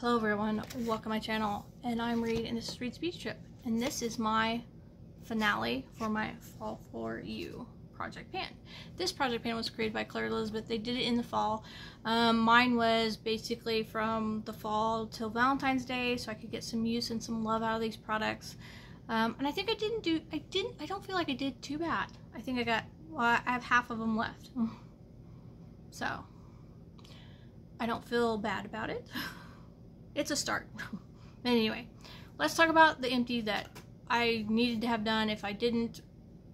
Hello everyone, welcome to my channel, and I'm Reed, and this is Reed's Beach Trip, and this is my finale for my Fall For You project pan. This project pan was created by Claire Elizabeth, they did it in the fall. Um, mine was basically from the fall till Valentine's Day, so I could get some use and some love out of these products. Um, and I think I didn't do, I didn't, I don't feel like I did too bad. I think I got, well, I have half of them left. So, I don't feel bad about it. it's a start. anyway, let's talk about the empty that I needed to have done. If I didn't,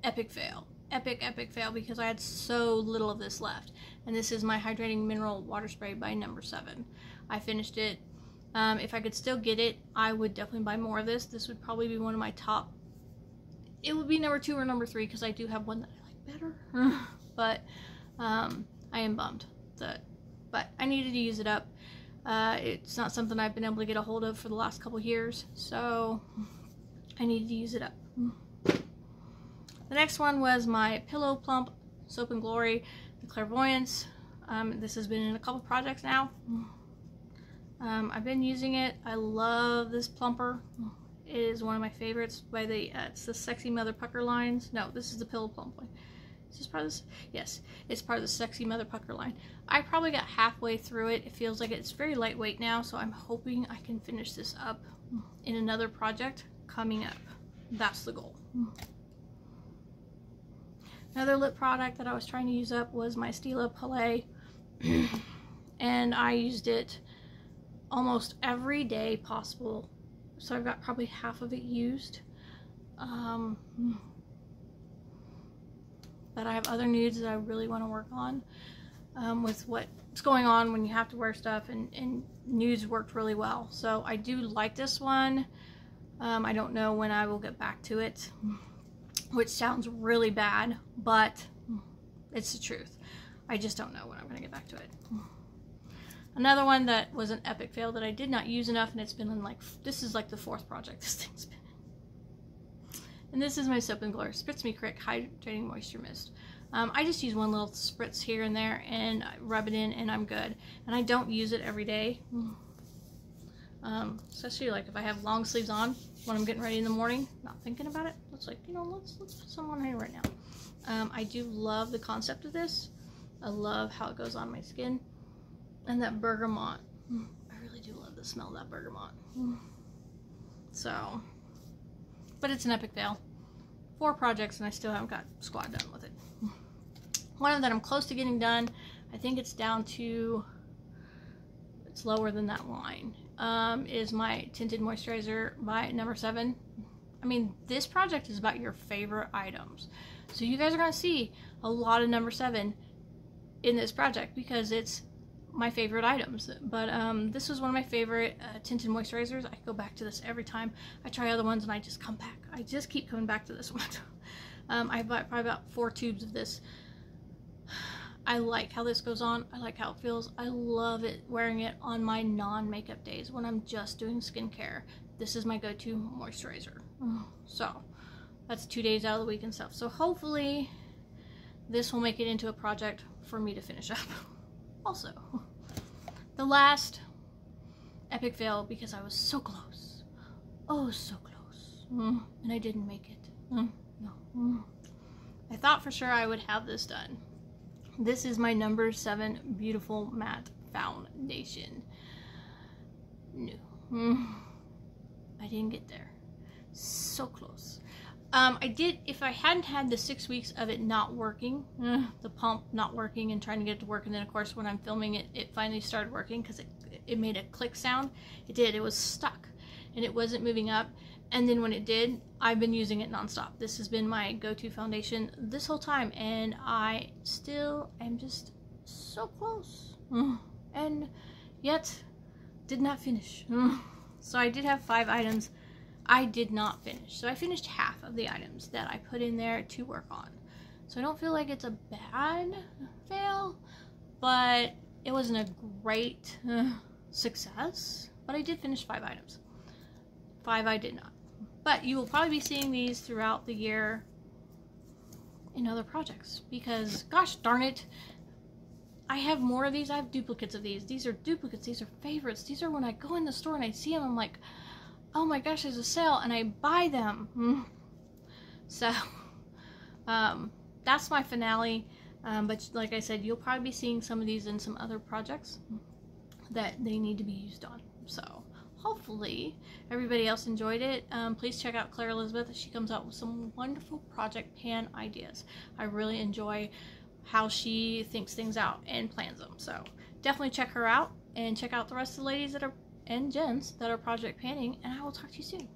epic fail. Epic, epic fail because I had so little of this left. And this is my Hydrating Mineral Water Spray by number 7. I finished it. Um, if I could still get it, I would definitely buy more of this. This would probably be one of my top. It would be number 2 or number 3 because I do have one that I like better. but um, I am bummed that, but I needed to use it up. Uh, it's not something I've been able to get a hold of for the last couple years, so I needed to use it up. The next one was my Pillow Plump Soap and Glory, the Clairvoyance. Um, this has been in a couple projects now. Um, I've been using it. I love this plumper. It is one of my favorites by the, uh, it's the Sexy Mother Pucker lines. No, this is the Pillow Plump one. Is this part of this? Yes, it's part of the Sexy Mother Pucker line. I probably got halfway through it. It feels like it's very lightweight now, so I'm hoping I can finish this up in another project coming up. That's the goal. Another lip product that I was trying to use up was my Stila Palais. and I used it almost every day possible. So I've got probably half of it used. Um, but I have other nudes that I really want to work on um, with what's going on when you have to wear stuff and, and nudes worked really well. So I do like this one. Um, I don't know when I will get back to it, which sounds really bad, but it's the truth. I just don't know when I'm going to get back to it. Another one that was an epic fail that I did not use enough, and it's been in like, this is like the fourth project this thing's been and this is my Soap and Glory Spritz Me Crick Hydrating Moisture Mist. Um, I just use one little spritz here and there and rub it in and I'm good. And I don't use it every day. Um, especially like if I have long sleeves on when I'm getting ready in the morning, not thinking about it. It's like, you know, let's, let's put some on here right now. Um, I do love the concept of this. I love how it goes on my skin. And that bergamot. I really do love the smell of that bergamot. So, but it's an epic fail. Four projects and I still haven't got squat done with it. One of that I'm close to getting done. I think it's down to, it's lower than that line, um, is my Tinted Moisturizer by number seven. I mean, this project is about your favorite items. So you guys are going to see a lot of number seven in this project because it's my favorite items. But um, this was one of my favorite uh, tinted moisturizers. I go back to this every time. I try other ones and I just come back. I just keep coming back to this one. um, I bought probably about four tubes of this. I like how this goes on. I like how it feels. I love it wearing it on my non-makeup days when I'm just doing skincare. This is my go-to moisturizer. So that's two days out of the week and stuff. So hopefully this will make it into a project for me to finish up also. The last epic fail because I was so close. Oh, so close. Mm, and I didn't make it. Mm, no. Mm. I thought for sure I would have this done. This is my number seven beautiful matte foundation. No. Mm. I didn't get there. So close. Um, I did, if I hadn't had the six weeks of it not working, uh, the pump not working and trying to get it to work, and then of course when I'm filming it, it finally started working because it, it made a click sound. It did, it was stuck and it wasn't moving up. And then when it did, I've been using it nonstop. This has been my go-to foundation this whole time and I still am just so close. And yet, did not finish. So I did have five items I did not finish. So I finished half of the items that I put in there to work on. So I don't feel like it's a bad fail, but it wasn't a great uh, success. But I did finish five items. Five I did not. But you will probably be seeing these throughout the year in other projects because gosh darn it, I have more of these. I have duplicates of these. These are duplicates. These are favorites. These are when I go in the store and I see them, I'm like, oh my gosh, there's a sale, and I buy them. So, um, that's my finale. Um, but like I said, you'll probably be seeing some of these in some other projects that they need to be used on. So hopefully everybody else enjoyed it. Um, please check out Claire Elizabeth. She comes out with some wonderful project pan ideas. I really enjoy how she thinks things out and plans them. So definitely check her out and check out the rest of the ladies that are and gents that are project panning and I will talk to you soon.